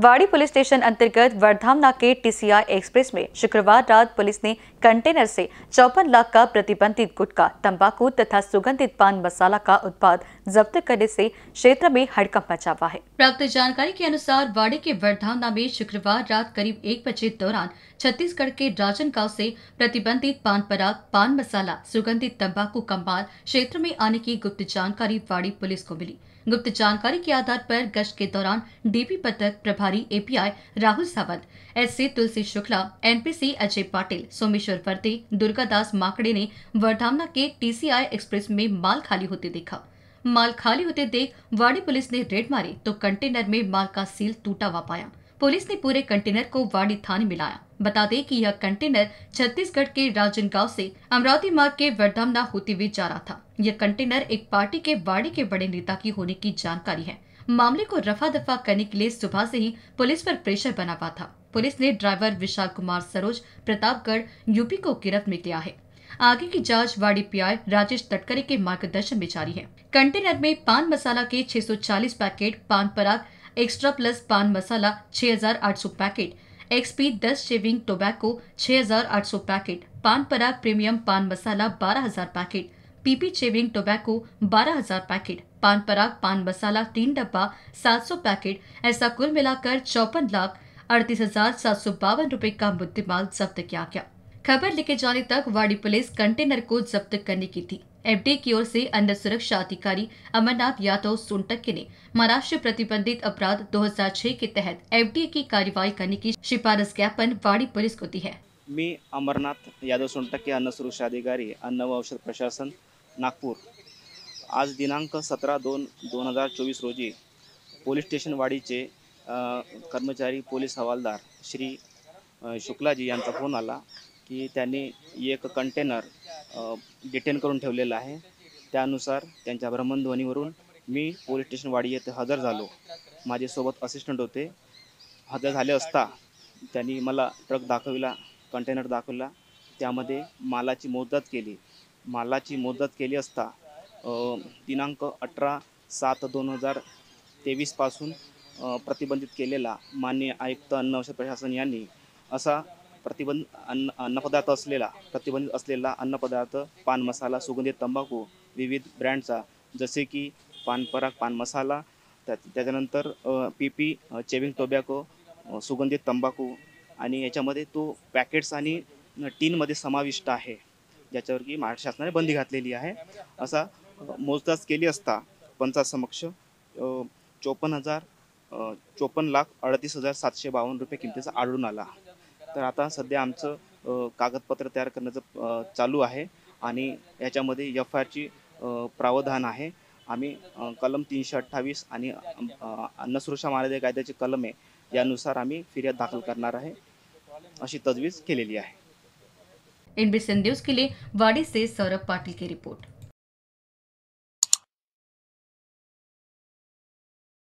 वाड़ी police station अंतर्गत वर्धामना के टीसीआई एक्सप्रेस में शुक्रवार रात पुलिस ने कंटेनर से चौपन लाख का प्रतिबंधित गुटखा, तंबाकू तथा सुगंधित पान मसाला का उत्पाद जब्त करने से क्षेत्र में हड़कंप मचा हुआ है। प्राप्त जानकारी के अनुसार वाड़ी के वर्धामना में शुक्रवार रात करीब एक बजे दौरान छत्तीसगढ़ के राजन गाँव से प्रतिबंधित पान पराग, पान मसाला, सुगंधित तंबाकू कम्बाल क्षेत्र में आने की गुप्त जानकारी वाड़ी पुलिस को मिली। गुप्त जानकारी के आधार पर गश्त के दौरान डीपी पथक प्रभारी API Rahul Sawant SC Tulsi Shukla NPC Ajay Patil, Someshwar Varti Durgadas Makade ने वर्धामना के टीसीआई एक्सप्रेस में माल खाली होते देखा। माल खाली होते देख वाड़ी पुलिस ने रेड मारी तो कंटेनर में माल का सील टूटा हुआ पाया। पुलिस ने पूरे कंटेनर को वाड़ी थाने में लाया। बता दें कि यह कंटेनर छत्तीसगढ़ के राजनगांव से अमरावती मार्ग के वर्धमना होते हुए जा रहा था। यह कंटेनर एक पार्टी के वाड़ी के बड़े नेता की होने की जानकारी है। मामले को रफा दफ़ा करने के लिए सुबह से ही पुलिस पर प्रेशर बना हुआ था। पुलिस ने ड्राइवर विशाल कुमार सरोज प्रतापगढ़ यूपी को गिरफ्त में लिया है। आगे की जाँच वाड़ी पीआई राजेश तटकरे के मार्गदर्शन में जारी है। कंटेनर में पान मसाला के 640 पैकेट पान Parag extra plus pan masala 6,800 packet XP 10 chewing tobacco 6,800 packet pan Parag premium pan masala 12,000 packet PP chewing tobacco 12,000 packet pan Parag pan मसाला तीन डब्बा 700 पैकेट ऐसा कुल मिलाकर चौपन लाख अड़तीस हज़ार सात सौ बावन रूपए का मुद्देमाल जब्त किया गया। खबर लिखे जाने तक वाड़ी पुलिस कंटेनर को जब्त करने की थी। एफडी की ओर से अन्न सुरक्षा अधिकारी अमरनाथ यादव सोनटक्के ने महाराष्ट्र प्रतिबंधित अपराध 2006 के तहत एफडीए की कार्यवाही करने की सिफारिश ज्ञापन वाड़ी पुलिस को दी है। मी अमरनाथ यादव सोनटक्के, अन्न सुरक्षा अधिकारी, अन्न व औषध प्रशासन, नागपूर. आज दिनांक सतरा दोन दोन हज़ार चोवीस रोजी पोलीस स्टेशन वाडीचे कर्मचारी पोलीस हवालदार श्री शुक्लाजी यांचा फ़ोन आला. की त्यांनी एक कंटेनर डिटेन करून ठेवलेला आहे. त्यानुसार त्यांच्या भ्रमणध्वनीवरून मी पोलीस स्टेशन वाडी येथे हजर झालो. माझ्यासोबत असिस्टंट होते. हजर झाले असता त्यांनी मला ट्रक दाखविला कंटेनर दाखवला. त्यामध्ये मालाची मोजदात केली. मालाची मोजदात केली असता दिनांक अठरा सात दोन हजार तेवीसपासून प्रतिबंधित केलेला मान्य आयुक्त अन्न औषध प्रशासन यांनी असा प्रतिबंध अन्न अन्नपदार्थ असलेला प्रतिबंधित असलेला अन्नपदार्थ पान मसाला सुगंधित तंबाखू विविध ब्रँडचा जसे की पान पराग पान मसाला त्या त्याच्यानंतर पी पी चेविंग टोबॅको सुगंधित तंबाखू आणि याच्यामध्ये तो पॅकेट्स आणि टीनमध्ये समाविष्ट आहे. ज्याच्यावर की महाराष्ट्र शासनाने बंदी घातलेली आहे. असा मोजदास केली असता पंचासमक्ष चोपन्न हजार चोपन्न लाख अडतीस हजार सातशे बावन्न रुपये किमतीचा आढळून आला. तर आता सध्या आमचं कागदपत्र तयार करण्याचं चालू आहे आणि याच्यामध्ये एफ आय आरची प्रावधान आहे. आम्ही कलम तीनशे अठ्ठावीस आणि अन्नसुरक्षा महाराज कायद्याचे कलम आहे यानुसार आम्ही फिर्याद दाखल करणार आहे अशी तजवीज केलेली आहे. एनबीसी न्यूज के लिए वाड़ी से सौरभ पाटिल की रिपोर्ट।